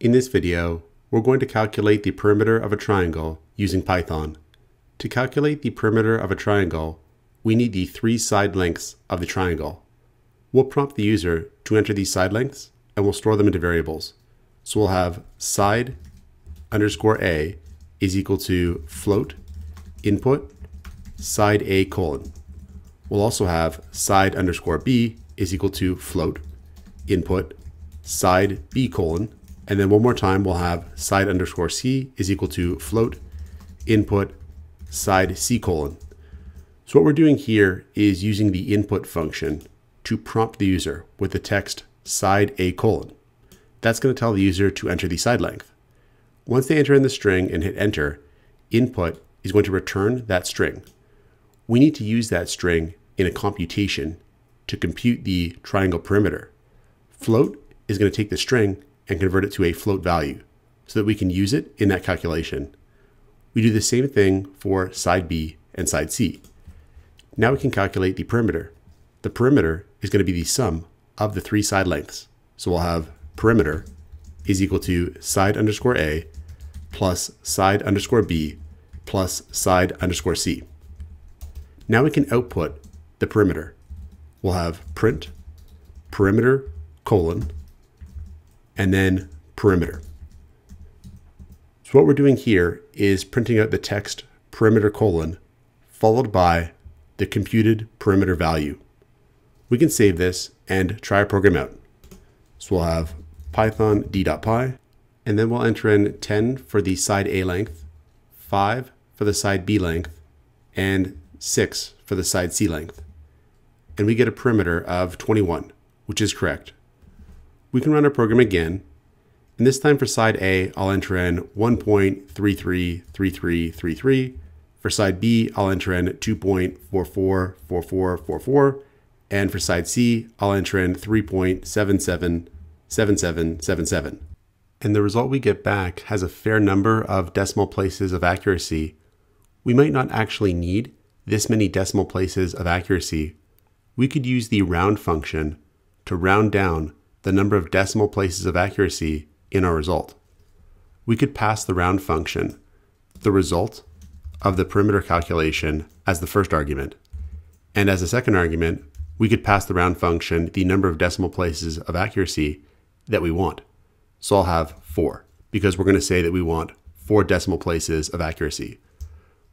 In this video, we're going to calculate the perimeter of a triangle using Python. To calculate the perimeter of a triangle, we need the three side lengths of the triangle. We'll prompt the user to enter these side lengths and we'll store them into variables. So we'll have side underscore A is equal to float input side A colon. We'll also have side underscore B is equal to float input side B colon. And then one more time, we'll have side underscore C is equal to float input side C colon. So what we're doing here is using the input function to prompt the user with the text side A colon. That's going to tell the user to enter the side length. Once they enter in the string and hit enter, input is going to return that string. We need to use that string in a computation to compute the triangle perimeter. Float is going to take the string and convert it to a float value so that we can use it in that calculation. We do the same thing for side B and side C. Now we can calculate the perimeter. The perimeter is going to be the sum of the three side lengths. So we'll have perimeter is equal to side underscore A plus side underscore B plus side underscore C. Now we can output the perimeter. We'll have print perimeter colon and then perimeter. So what we're doing here is printing out the text perimeter colon followed by the computed perimeter value. We can save this and try our program out. So we'll have python d.py, and then we'll enter in 10 for the side A length, 5 for the side B length, and 6 for the side C length. And we get a perimeter of 21, which is correct. We can run our program again, and this time for side A, I'll enter in 1.333333. For side B, I'll enter in 2.444444. And for side C, I'll enter in 3.777777. And the result we get back has a fair number of decimal places of accuracy. We might not actually need this many decimal places of accuracy. We could use the round function to round down the number of decimal places of accuracy in our result. We could pass the round function, the result of the perimeter calculation as the first argument. And as a second argument, we could pass the round function the number of decimal places of accuracy that we want. So I'll have four because we're going to say that we want four decimal places of accuracy.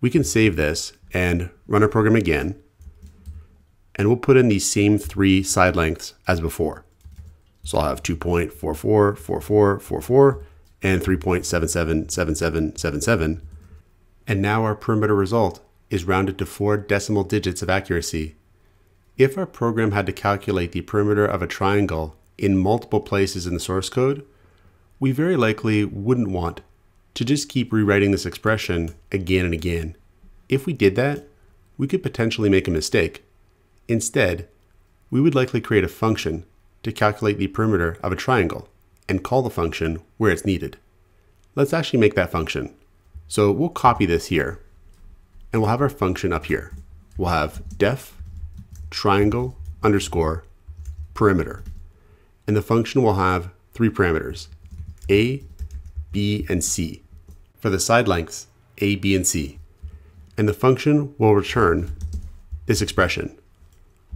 We can save this and run our program again. And we'll put in the same three side lengths as before. So I'll have 2.444444 and 3.777777. And now our perimeter result is rounded to four decimal digits of accuracy. If our program had to calculate the perimeter of a triangle in multiple places in the source code, we very likely wouldn't want to just keep rewriting this expression again and again. If we did that, we could potentially make a mistake. Instead, we would likely create a function to calculate the perimeter of a triangle and call the function where it's needed. Let's actually make that function. So we'll copy this here and we'll have our function up here. We'll have def triangle underscore perimeter. And the function will have three parameters, A, B, and C. For the side lengths, A, B, and C. And the function will return this expression,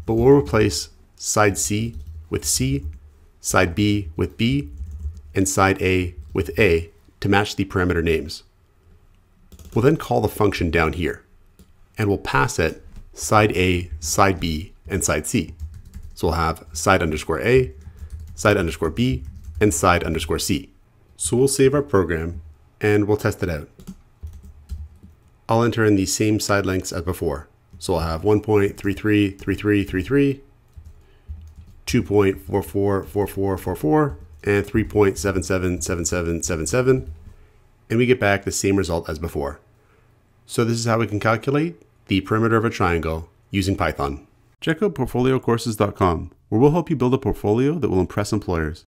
but we'll replace side C with C, side B with B, and side A with A to match the parameter names. We'll then call the function down here, and we'll pass it side A, side B, and side C. So we'll have side underscore A, side underscore B, and side underscore C. So we'll save our program, and we'll test it out. I'll enter in the same side lengths as before. So I'll have 1.333333, 2.444444, and 3.777777, and we get back the same result as before. So this is how we can calculate the perimeter of a triangle using Python. Check out portfoliocourses.com, where we'll help you build a portfolio that will impress employers.